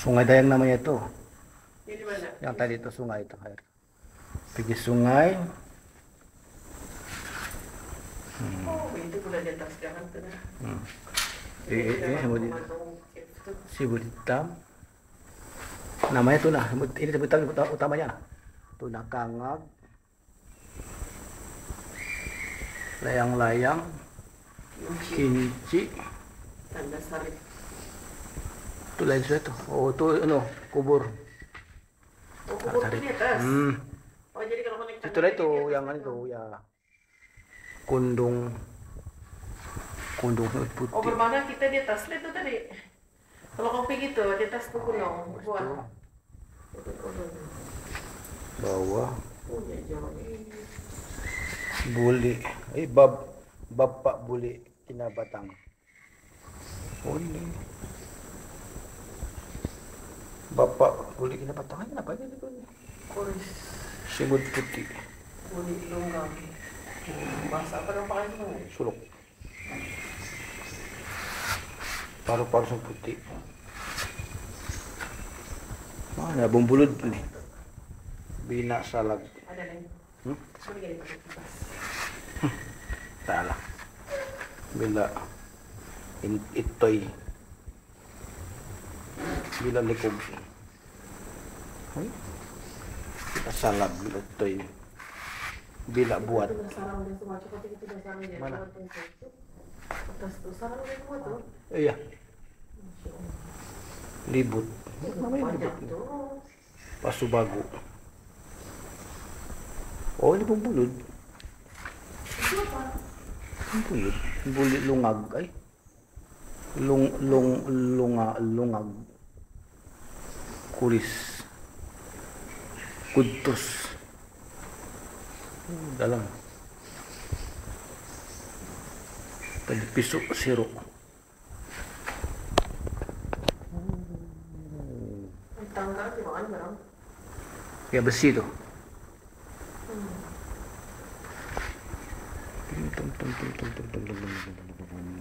Sungai Dayang namanya itu. Ini di mana? Yang tadi itu sungai itu air. Pergi sungai. Oh, itu udah di atas jangan tuh. Hmm. Eh, eh, eh. Sibut hitam. Namanya tuh nah, ini sebutan uta- utamanya. Tuna kangag. Layang-layang, kinci. Tanda salib. Itu lain sudah tuh. Oh, itu ano, kubur. Oh, kubur di atas. Hmm. Oh, jadi kalau naik Itu lah itu yang ano itu ya kundung kundung putih. Oh, bermana kita di atas itu tadi. Kalau kopi gitu, di atas tuh gunung. Buah. bawah Oh, ya, jauh. buli. Eh bab bapak buli kinabatang. Oh bapak kulit kena patah aja apa aja tu? Kuris seafood putih. Kulit longgang. Bahasa apa yang pakai tu? suluk. Paru-paru sing putih. Mana bumbulut ni? Bina salak ada lagi? Hmm? hmm. bila itu bila likog Hoy. Kita salab lutoy. Bila buat. Mana? Iya. Libut. Namanya libut. Pasubago. Oh, ini pun bulod. Bulod. Bulod lungag. Ay. Lung, lung, lunga, lungag. Kuris. Kudtos. Hmm, Dalam. Tadi pisuk meron? Ya besi tuh. Hmm. Tum, tum, tum, tum, tum, tum, tum, tum, tum, tum.